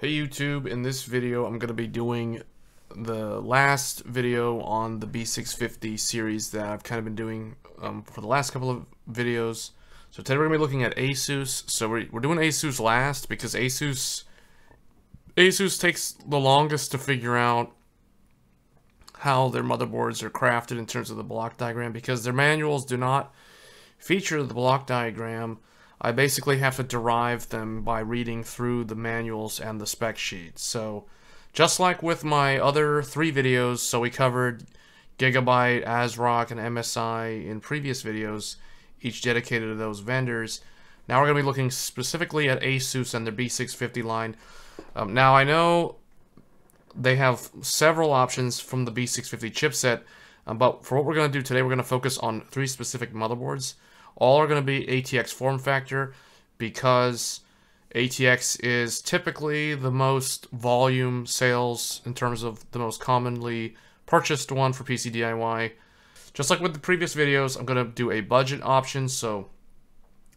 Hey YouTube, in this video I'm going to be doing the last video on the B650 series that I've kind of been doing um, for the last couple of videos. So today we're going to be looking at ASUS. So we're, we're doing ASUS last because ASUS ASUS takes the longest to figure out how their motherboards are crafted in terms of the block diagram because their manuals do not feature the block diagram I basically have to derive them by reading through the manuals and the spec sheets. So just like with my other three videos, so we covered Gigabyte, ASRock, and MSI in previous videos, each dedicated to those vendors. Now we're going to be looking specifically at Asus and their B650 line. Um, now I know they have several options from the B650 chipset, um, but for what we're going to do today, we're going to focus on three specific motherboards. All are going to be ATX form factor because ATX is typically the most volume sales in terms of the most commonly purchased one for PC DIY. Just like with the previous videos, I'm going to do a budget option, so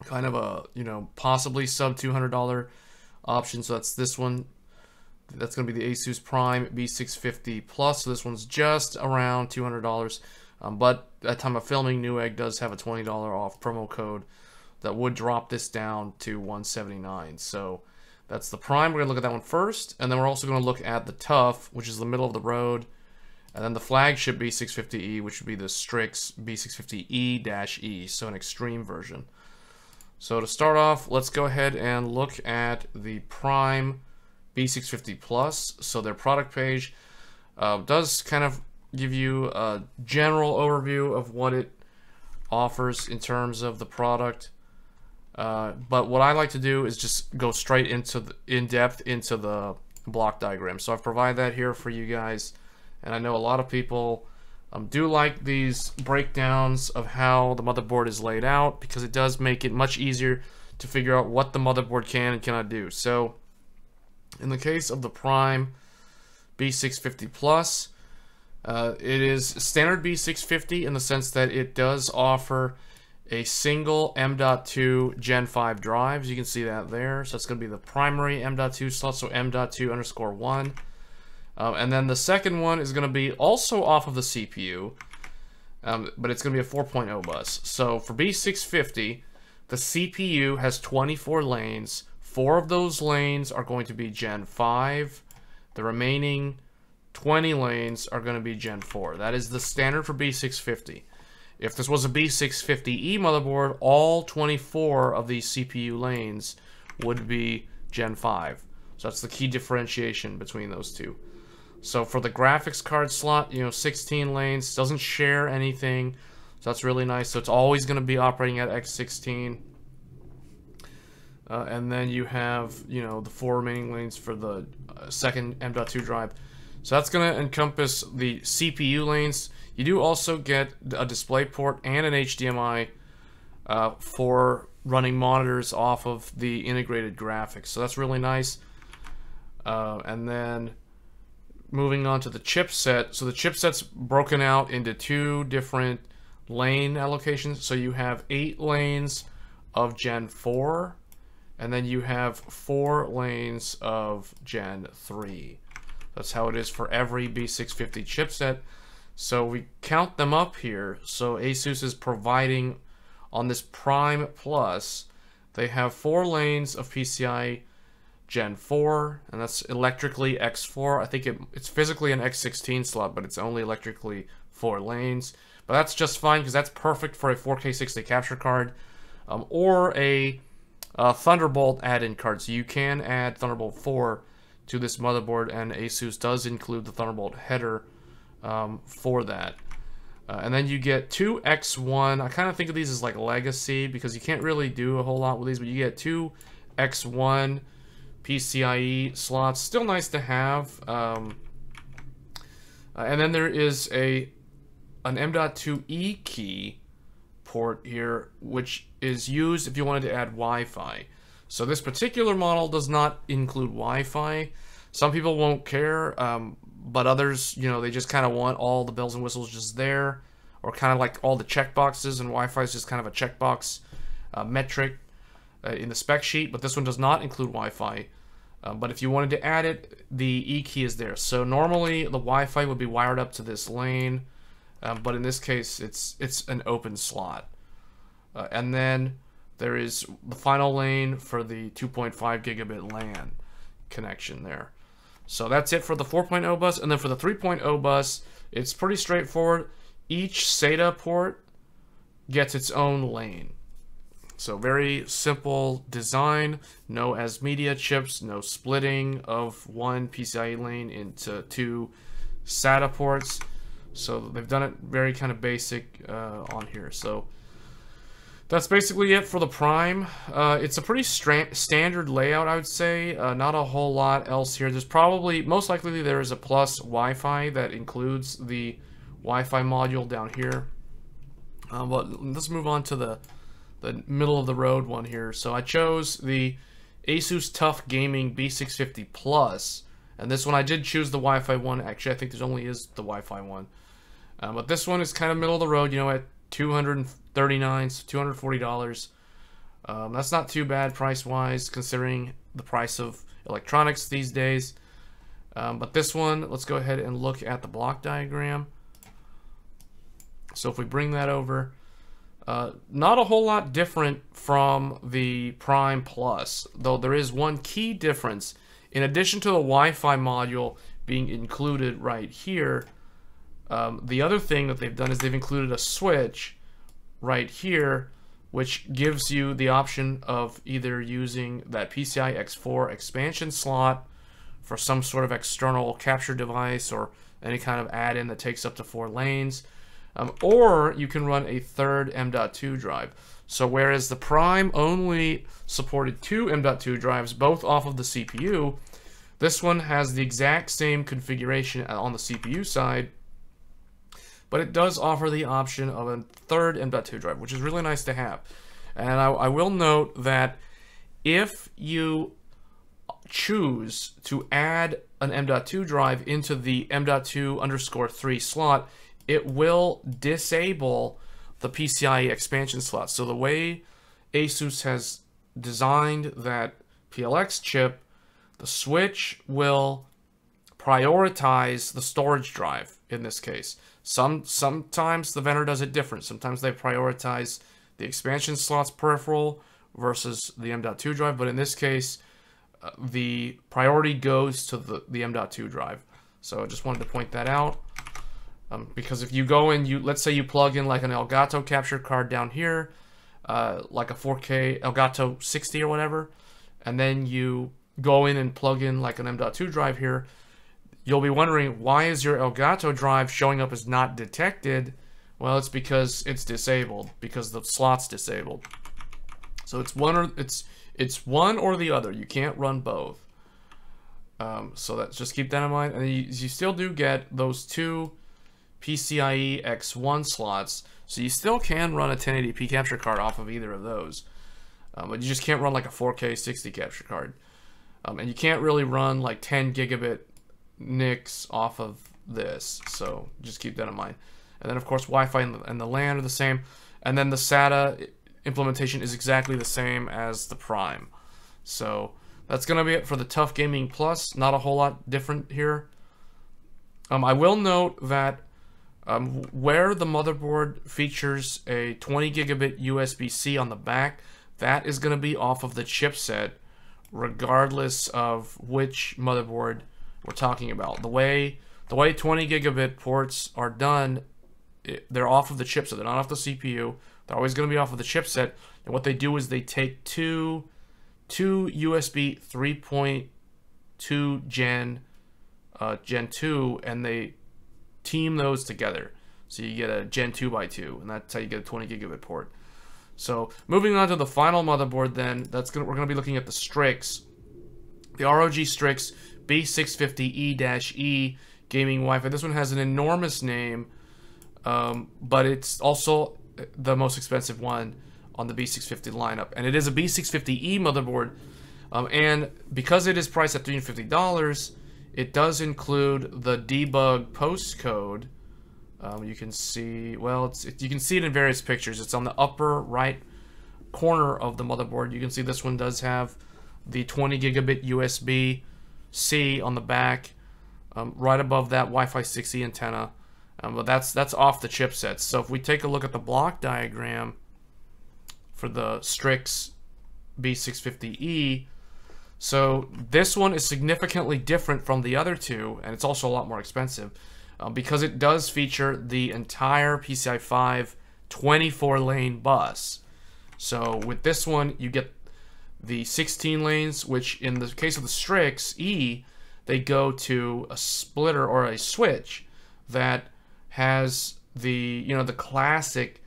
kind of a, you know, possibly sub $200 option. So that's this one. That's going to be the Asus Prime B650 Plus. So this one's just around $200. Um, but at time of filming, Newegg does have a $20 off promo code that would drop this down to 179 So that's the Prime. We're going to look at that one first. And then we're also going to look at the TUF, which is the middle of the road. And then the flagship B650E, which would be the Strix B650E-E, so an extreme version. So to start off, let's go ahead and look at the Prime B650 Plus. So their product page uh, does kind of give you a general overview of what it offers in terms of the product. Uh, but what I like to do is just go straight into the, in depth into the block diagram. So I've provided that here for you guys, and I know a lot of people um, do like these breakdowns of how the motherboard is laid out because it does make it much easier to figure out what the motherboard can and cannot do. So in the case of the Prime B650 Plus, uh, it is standard B650 in the sense that it does offer a single M.2 Gen 5 drive. You can see that there. So it's going to be the primary M.2 slot, so M.2 underscore 1. Uh, and then the second one is going to be also off of the CPU, um, but it's going to be a 4.0 bus. So for B650, the CPU has 24 lanes. Four of those lanes are going to be Gen 5. The remaining 20 lanes are going to be Gen 4. That is the standard for B650. If this was a B650E motherboard, all 24 of these CPU lanes would be Gen 5. So that's the key differentiation between those two. So for the graphics card slot, you know, 16 lanes, doesn't share anything. So that's really nice. So it's always going to be operating at X16. Uh, and then you have, you know, the four remaining lanes for the uh, second M.2 drive. So that's going to encompass the CPU lanes. You do also get a display port and an HDMI uh, for running monitors off of the integrated graphics. So that's really nice. Uh, and then moving on to the chipset. So the chipset's broken out into two different lane allocations. So you have eight lanes of Gen 4, and then you have four lanes of Gen 3. That's how it is for every B650 chipset. So we count them up here. So Asus is providing on this Prime Plus, they have four lanes of PCI Gen 4, and that's electrically X4. I think it, it's physically an X16 slot, but it's only electrically four lanes. But that's just fine because that's perfect for a 4K 60 capture card um, or a, a Thunderbolt add-in card. So you can add Thunderbolt 4 to this motherboard, and Asus does include the Thunderbolt header um, for that. Uh, and then you get two X1. I kind of think of these as like legacy because you can't really do a whole lot with these, but you get two X1 PCIe slots. Still nice to have. Um, uh, and then there is a an M.2e key port here, which is used if you wanted to add Wi-Fi. So this particular model does not include Wi-Fi. Some people won't care, um, but others, you know, they just kind of want all the bells and whistles just there, or kind of like all the checkboxes, and Wi-Fi is just kind of a checkbox uh, metric uh, in the spec sheet. But this one does not include Wi-Fi. Uh, but if you wanted to add it, the E key is there. So normally the Wi-Fi would be wired up to this lane, um, but in this case it's it's an open slot. Uh, and then there is the final lane for the 2.5 gigabit LAN connection there. So that's it for the 4.0 bus. And then for the 3.0 bus, it's pretty straightforward. Each SATA port gets its own lane. So very simple design, no ASMedia chips, no splitting of one PCIe lane into two SATA ports. So they've done it very kind of basic uh, on here. So that's basically it for the Prime. Uh, it's a pretty standard layout, I would say. Uh, not a whole lot else here. There's probably, most likely there is a plus Wi-Fi that includes the Wi-Fi module down here. Uh, but let's move on to the, the middle of the road one here. So I chose the Asus TUF Gaming B650 Plus. And this one, I did choose the Wi-Fi one. Actually, I think there's only is the Wi-Fi one. Uh, but this one is kind of middle of the road, you know, at 239 $240. Um, that's not too bad price-wise, considering the price of electronics these days. Um, but this one, let's go ahead and look at the block diagram. So if we bring that over, uh, not a whole lot different from the Prime Plus, though there is one key difference. In addition to the Wi-Fi module being included right here, um, the other thing that they've done is they've included a switch right here, which gives you the option of either using that PCI X4 expansion slot for some sort of external capture device or any kind of add-in that takes up to four lanes, um, or you can run a third M.2 drive. So whereas the Prime only supported two M.2 drives, both off of the CPU, this one has the exact same configuration on the CPU side, but it does offer the option of a third M.2 drive, which is really nice to have. And I, I will note that if you choose to add an M.2 drive into the M.2 underscore 3 slot, it will disable the PCIe expansion slot. So the way Asus has designed that PLX chip, the switch will prioritize the storage drive in this case. Some sometimes the vendor does it different. Sometimes they prioritize the expansion slots peripheral versus the M.2 drive, but in this case, uh, the priority goes to the, the M.2 drive. So I just wanted to point that out. Um, because if you go in, you let's say you plug in like an Elgato capture card down here, uh, like a 4K Elgato 60 or whatever, and then you go in and plug in like an M.2 drive here, You'll be wondering, why is your Elgato drive showing up as not detected? Well, it's because it's disabled, because the slot's disabled. So it's one or it's it's one or the other. You can't run both. Um, so that's just keep that in mind. And you, you still do get those two PCIe X1 slots, so you still can run a 1080p capture card off of either of those. Um, but you just can't run like a 4K 60 capture card. Um, and you can't really run like 10 gigabit NICs off of this. So just keep that in mind. And then, of course, Wi-Fi and the, LAN are the same. And then the SATA implementation is exactly the same as the Prime. So that's going to be it for the TUF Gaming Plus. Not a whole lot different here. Um, I will note that um, where the motherboard features a 20 gigabit USB-C on the back, that is going to be off of the chipset, regardless of which motherboard we're talking about. The way the way 20 gigabit ports are done, it, they're off of the chipset. They're not off the CPU. They're always going to be off of the chipset. And what they do is they take two two USB 3.2 Gen uh, Gen 2 and they team those together. So you get a Gen 2 by 2, and that's how you get a 20 gigabit port. So moving on to the final motherboard, then that's gonna we're gonna be looking at the Strix, the ROG Strix B650E-E gaming Wi-Fi. This one has an enormous name, um, but it's also the most expensive one on the B650 lineup. And it is a B650E motherboard. Um, and because it is priced at $350, it does include the debug postcode. Um, you can see, well, it's, it, you can see it in various pictures. It's on the upper right corner of the motherboard. You can see this one does have the 20 gigabit USB C on the back, um, right above that Wi-Fi 6E antenna. Um, but that's that's off the chipsets. So if we take a look at the block diagram for the Strix B650E, so this one is significantly different from the other two, and it's also a lot more expensive uh, because it does feature the entire PCI 5 24 lane bus. So with this one, you get the 16 lanes, which in the case of the Strix E, they go to a splitter or a switch that has the you know the classic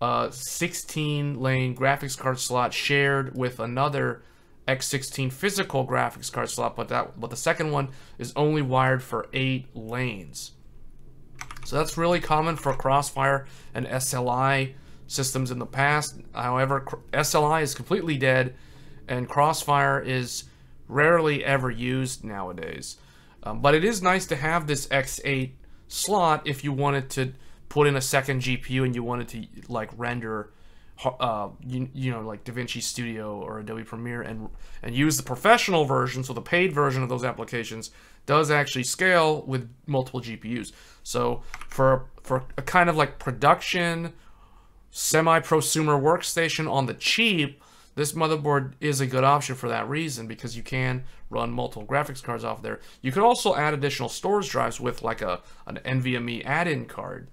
uh, 16 lane graphics card slot shared with another X16 physical graphics card slot, but that but the second one is only wired for eight lanes. So that's really common for Crossfire and SLI systems in the past. However, SLI is completely dead, and Crossfire is rarely ever used nowadays. Um, but it is nice to have this X8 slot if you wanted to put in a second GPU and you wanted to like render uh, you, you know like DaVinci Studio or Adobe Premiere and and use the professional version so the paid version of those applications does actually scale with multiple GPUs so for for a kind of like production semi-prosumer workstation on the cheap this motherboard is a good option for that reason because you can run multiple graphics cards off there. You could also add additional storage drives with like a an NVMe add-in card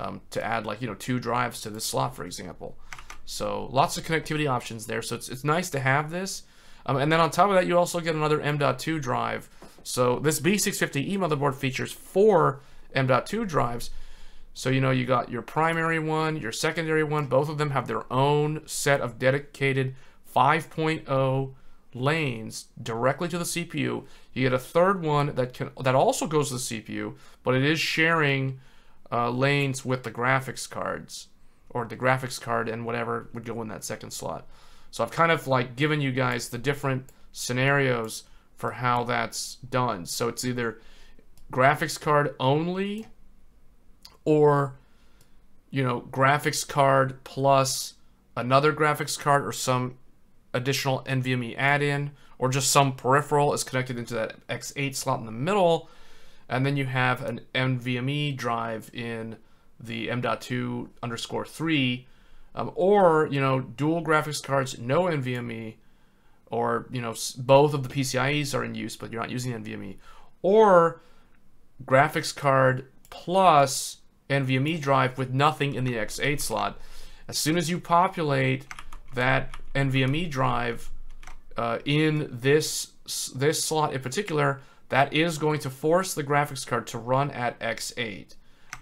um, to add like you know two drives to this slot, for example. So lots of connectivity options there. So it's it's nice to have this. Um, and then on top of that, you also get another M.2 drive. So this B650E motherboard features four M.2 drives. So, you know, you got your primary one, your secondary one. Both of them have their own set of dedicated 5.0 lanes directly to the CPU. You get a third one that can that also goes to the CPU, but it is sharing uh, lanes with the graphics cards or the graphics card and whatever would go in that second slot. So I've kind of like given you guys the different scenarios for how that's done. So it's either graphics card only or you know graphics card plus another graphics card or some additional NVMe add-in or just some peripheral is connected into that X8 slot in the middle. And then you have an NVMe drive in the M.2 underscore 3 um, or you know dual graphics cards no NVMe or you know both of the PCIe's are in use but you're not using NVMe. Or graphics card plus NVMe drive with nothing in the X8 slot. As soon as you populate that NVMe drive uh, in this this slot in particular, that is going to force the graphics card to run at X8.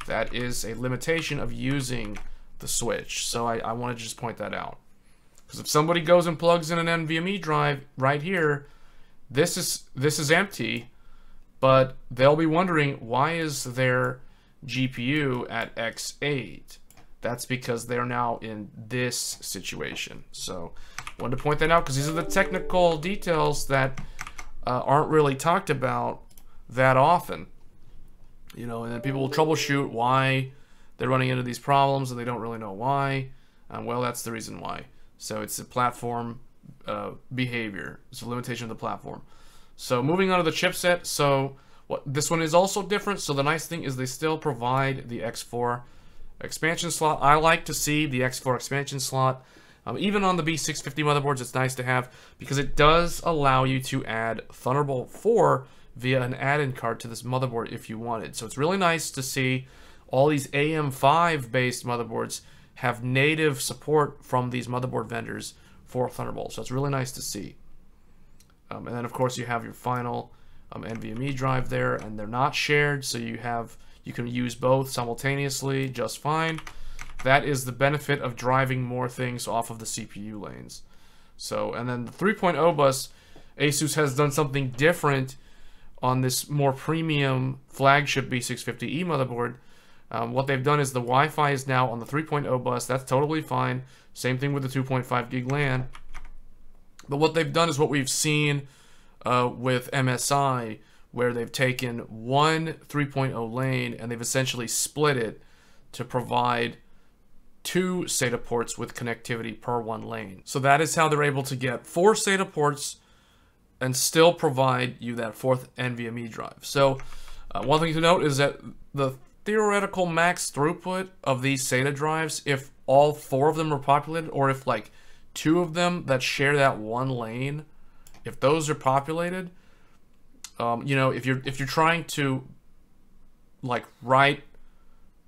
That is a limitation of using the switch. So I, I want to just point that out. Because if somebody goes and plugs in an NVMe drive right here, this is this is empty, but they'll be wondering why is there GPU at X8. That's because they're now in this situation. So wanted to point that out because these are the technical details that uh, aren't really talked about that often. You know, and then people will troubleshoot why they're running into these problems and they don't really know why. Um, well, that's the reason why. So it's a platform uh, behavior. It's a limitation of the platform. So moving on to the chipset. So what this one is also different. So the nice thing is they still provide the X4 expansion slot. I like to see the X4 expansion slot. Um, even on the B650 motherboards, it's nice to have because it does allow you to add Thunderbolt 4 via an add-in card to this motherboard if you wanted. So it's really nice to see all these AM5 based motherboards have native support from these motherboard vendors for Thunderbolt. So it's really nice to see. Um, and then of course you have your final um, NVMe drive there, and they're not shared, so you have you can use both simultaneously just fine. That is the benefit of driving more things off of the CPU lanes. So, and then the 3.0 bus, Asus has done something different on this more premium flagship B650E motherboard. Um, what they've done is the Wi-Fi is now on the 3.0 bus. That's totally fine. Same thing with the 2.5 gig LAN. But what they've done is what we've seen uh, with MSI, where they've taken one 3.0 lane and they've essentially split it to provide two SATA ports with connectivity per one lane. So that is how they're able to get four SATA ports and still provide you that fourth NVMe drive. So uh, one thing to note is that the theoretical max throughput of these SATA drives, if all four of them are populated, or if like two of them that share that one lane, if those are populated, um, you know, if you're if you're trying to like write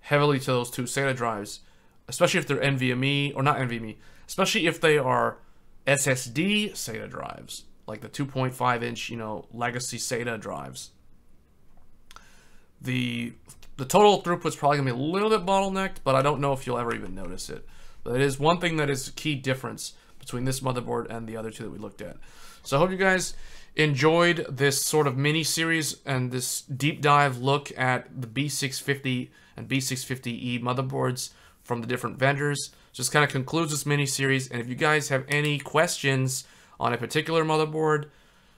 heavily to those two SATA drives, especially if they're NVMe or not NVMe, especially if they are SSD SATA drives, like the 2.5 inch, you know, legacy SATA drives. The the total throughput's probably gonna be a little bit bottlenecked, but I don't know if you'll ever even notice it. But it is one thing that is a key difference between this motherboard and the other two that we looked at. So I hope you guys enjoyed this sort of mini series and this deep dive look at the B650 and B650E motherboards from the different vendors. Just kind of concludes this mini series. And if you guys have any questions on a particular motherboard,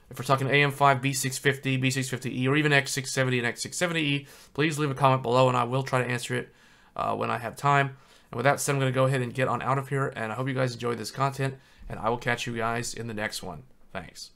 if we're talking AM5, B650, B650E, or even X670 and X670E, please leave a comment below and I will try to answer it uh, when I have time. And with that said, I'm going to go ahead and get on out of here. And I hope you guys enjoyed this content. And I will catch you guys in the next one. Thanks.